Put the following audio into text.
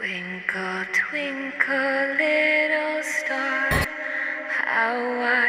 Twinkle, twinkle, little star, how I